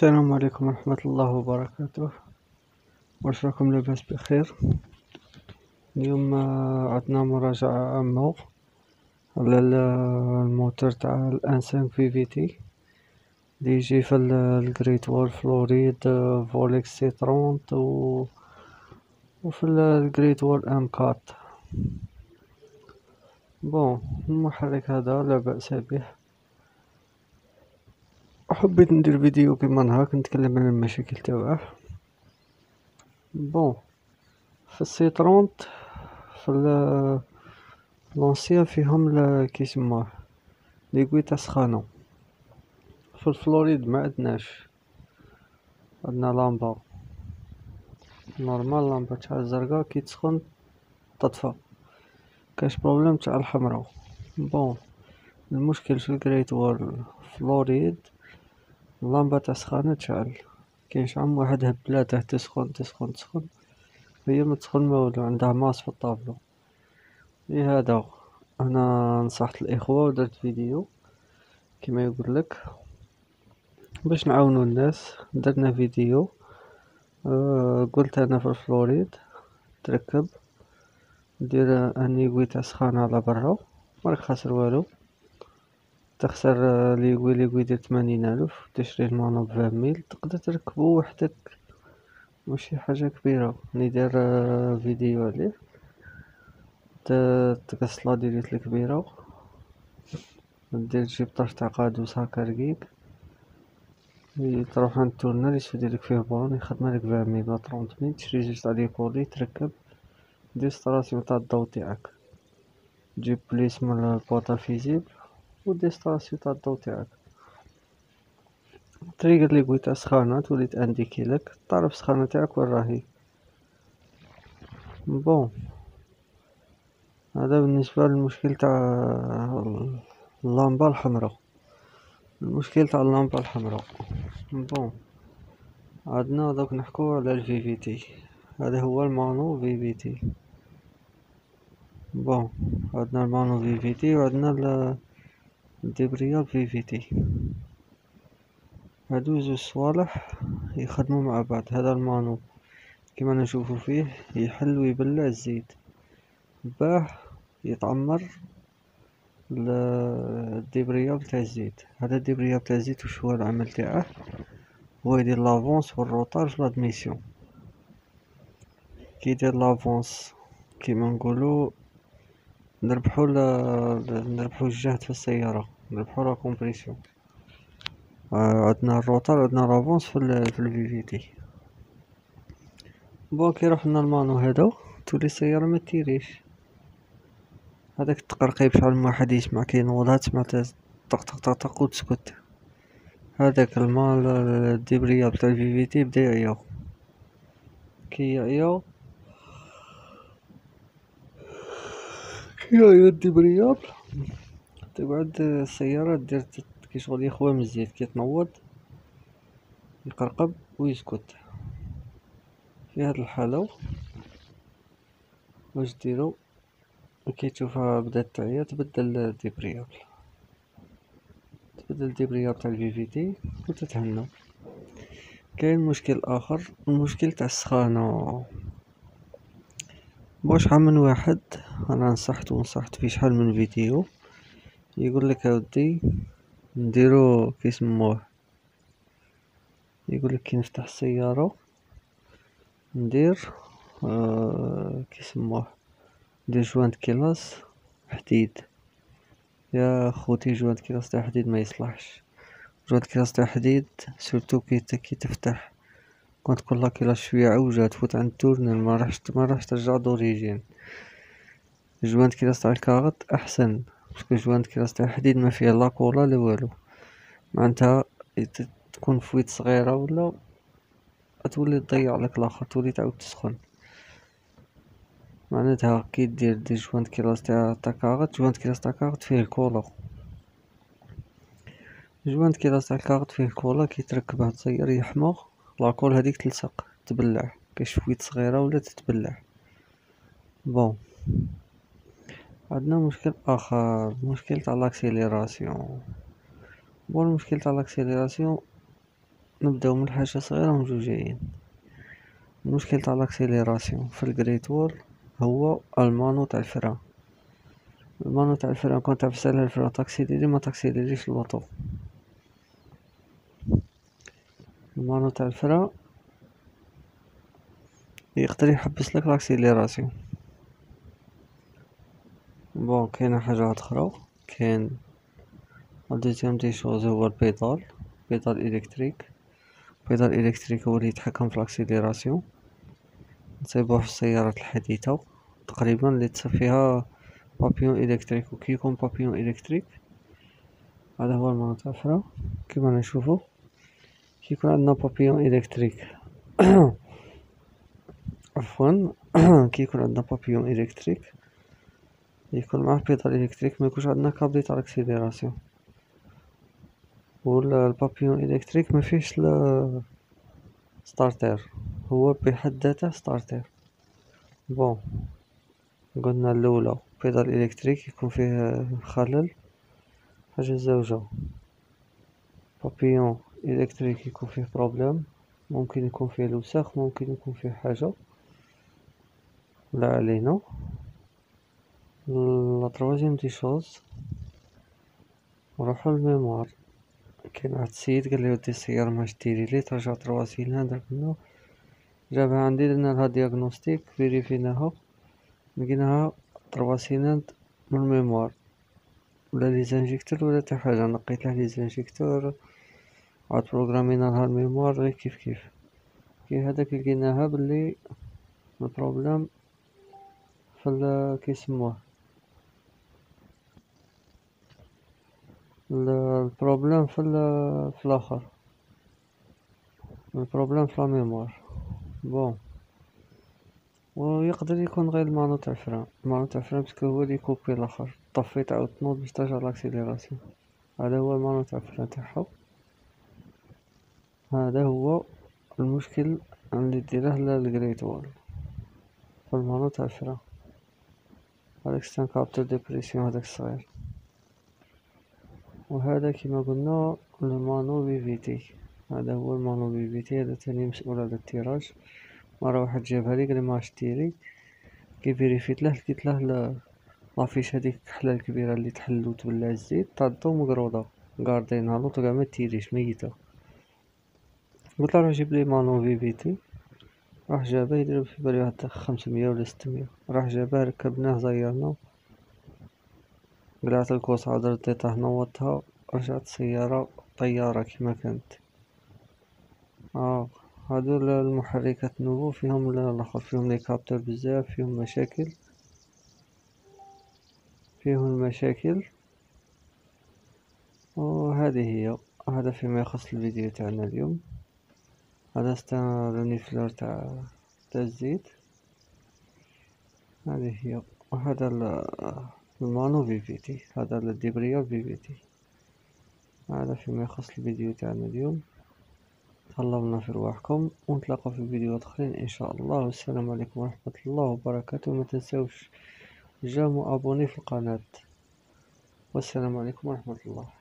السلام عليكم ورحمة الله وبركاته. واش لاباس بخير. اليوم عندنا مراجعة عامة على الموتور تاع ال VVT لي يجي في ال Great Wall Florid Voleex C trente و وفي ال Great Wall M quatre bon المحرك هذا لا بأس به. حبيت ندير فيديو كيما نهار نتكلم على المشاكل تاوعه. bon في ال C trente في l'ancien فيهم كيسموه l'aiguille تاع سخانة في ال Florid ما عندناش. عندنا لامبا. normal لامبا تاع الزرقا كي تسخن تطفى. كاش problème تاع الحمرا bon المشكل في ال Great Wall Florid. اللمبة تاع سخانة تشعل كاين شحال واحد هبلاته تسخن تسخن تسخن. هي متسخن ما والو عندها masse في الطابلو. لهذا أنا نصحت الإخوة ودرت فيديو. كما يقولك. باش نعاونو الناس درنا فيديو. أه قلت أنا في ال Florid تركب. دير une aiguille تاع سخانة على برا مراك خاسر والو. تخسر l'aiguille l'aiguille يدير تمانين ألف تشري ال mano ب vingt mille تقدر تركبو وحدك. ماشي حاجة كبيرة. راني داير فيديو عليه. تقص la durite الكبيرة. دير تجيب طرف تاع قادوس هاكا رقيق تروح عند ال tourneur يديرلك فيه بورون يخدملك vingt mille ولا trente mille تشري جوج تاع les colliers تركب. دير installation تاع الضو تاعك. تجيب plus من ال boîte à fusibles. و installation تاع الضو تاعك تريقد لي تاع سخانة تولي تانديكيلك تعرف السخانة تاعك وين راهي bon هذا بالنسبة للمشكل تاع اللامبة الحمرا المشكل تاع اللامبة الحمرا bon عندنا دوك نحكو على ال VVT هذا هو ال mano VVT bon عندنا ال mano VVT وعندنا débrayable VVT هادو زوج صوالح يخدمو مع بعض. هذا المانو كيما نشوفو فيه يحل ويبلع الزيت. باه يتعمر ال débrayable تاع الزيت. هذا ال débrayable تاع الزيت وش هو العمل تاعه؟ هو يدير l'avance وال retard في l'admission. كي يدير l'avance كيما نقولو نربحو نربحو الجهد في السيارة نربحو la compression عندنا ال retard عندنا l'avance في ال VVT bon كي رحنا ال mano هذا تولي السيارة متيريش هذاك التقرقيب شحال من واحد يسمع كينوضها تسمع طق طق طق طق وتسكت. هذاك المال ال débrayable تاع ال VVT بدا يعيا كي يعيا كي يعيا ال débrayable تقعد السيارة دير كي شغل يخوى من الزيت كي تنوض يقرقب ويسكت. في هاد الحالة واش ديرو؟ كي تشوفها بدات تعيا تبدل ال débrayable تبدل ال débrayable تاع ال VVT وتتهنى. كاين مشكل آخر المشكل تاع السخانة. bon شحال من واحد؟ أنا نصحت ونصحت في شحال من فيديو. يقول لك أودي نديرو كيسموه يقولك كي نفتح السيارة ندير آه كيسموه ندير joint culasse حديد. يا خوتي joint culasse تاع حديد ما يصلحش. joint culasse تاع حديد surtout كي تفتح. كنت ال culasse شوية عوجة تفوت عند tourneur ما راحش ما راحش ترجع d'origine. joint culasse تاع الكاغط أحسن parce que joint culasse تاع الحديد ما فيها لا كولا لا والو. معنتها تكون fuite صغيرة ولا تولي تضيع لك لاخر تولي تعاود تسخن. معناتها كي دير des joint culasse تاع كاغط joint culasse تاع كاغط فيه الكولا joint culasse تاع الكاغط فيه الكولا كي تركبه تصير يحمى la colle هذيك تلصق تبلع. كي fuite صغيرة ولا تتبلع؟ bon. عندنا مشكل آخر مشكل تاع l'accélération. bon المشكل تاع l'accélération نبداو من حاجة صغيرة ونمشيو جايين. المشكل تاع لاكسيليراسيون في الجريت وول هو المانو تاع الفران. المانو تاع الفران كون تعفس على ال frein تاكسيليري ما تاكسيليريش l'auto ال mano تاع ال frein يقدر يحبس لك l'accélération bon كاينة حاجة واحدة أخرى؟ كاين deuxième des choses هو ال pédale pédale électrique pédale électrique هو اللي يتحكم في l'accélération نصيبوه في السيارات الحديثة. تقريبا اللي فيها papillon électrique وكي يكون papillon électrique هذا هو المنطقة تاع الفرا. كيما نشوفو. كي يكون عندنا papillon électrique عفوا كي يكون عندنا papillon électrique يكون معاه pédale électrique ما يكونش عندنا كابلي تاع l'accélération و ال papillon électrique ما فيهش starter هو بحد ذاته starter bon قلنا الاولى pédale électrique يكون فيه خلل حاجة زوجة papillon électrique يكون فيه problème ممكن يكون فيه الوساخ ممكن يكون فيه حاجة لا علينا la troisième des choses نروحو لل mémoire كاين واحد السيد قالي ودي السيارة ماش ديريلي ترجع trois cylindres منو جابها عندي درنا diagnostic فيريفيناها لقيناها trois cylindres من ال mémoire ولا les injecteurs ولا حتى حاجة نقيتله les injecteurs عاد بروغراميناها ال mémoire غير كيف كيف كي هداك لقيناها بلي ال problème في كيسموه البروبليم في في الآخر البروبليم في لاميموار بون ويقدر يكون غير المانو تاع الفران المانو تاع الفران باسكو هو لي كوبي الآخر طفي تعاود تنوض باش ترجع لاكسيليراسيون هذا هو المانو تاع الفران تاعها هذا هو المشكل اللي ديره للجريت وول. في المانو تاع الفران هذاك ستان كابتور ديبريسيون هذاك الصغير وهذا كما قلنا المانو بيفيتي هذا هو المانو بيفيتي هذا تاني مسؤول على التيراج. مرة واحد جابها لي قالي ماش تيري كي فيريفيت له لقيت له لافيش هذيك الكحلة الكبيرة اللي تحل وتبلع الزيت طادو مقروضة قاردينها لوطو قاع متيريش ميتة. قلت له روح جيب لي mano VVT راح جابه يدير في بالي واحد خمسمية ولا ستمية. راح جابه ركبناه زيرناه قلعت الكوس عاد رديتها نوضتها رجعت السيارة طيارة كما كانت. آه هادو المحركات nouveaux فيهم الآخر فيهم les capteurs بزاف فيهم مشاكل. فيهم المشاكل. وهذه هي هذا فيما يخص الفيديو تاعنا اليوم. هذا c'est un reniflard تاع تاع الزيت هذه هي وهذا ال mano VVT هذا الدبريال VVT هذا فيما يخص الفيديو تاعنا اليوم تهلاو في رواحكم ونتلاقاو في فيديوهات اخرين ان شاء الله والسلام عليكم ورحمه الله وبركاته ما تنساوش جامو ابوني في القناه والسلام عليكم ورحمه الله